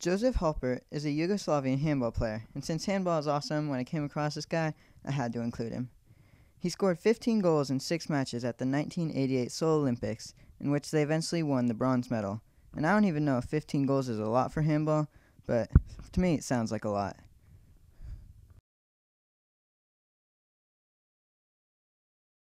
Jozef Holpert is a Yugoslavian handball player, and since handball is awesome, when I came across this guy, I had to include him. He scored 15 goals in six matches at the 1988 Seoul Olympics, in which they eventually won the bronze medal. And I don't even know if 15 goals is a lot for handball, but to me it sounds like a lot.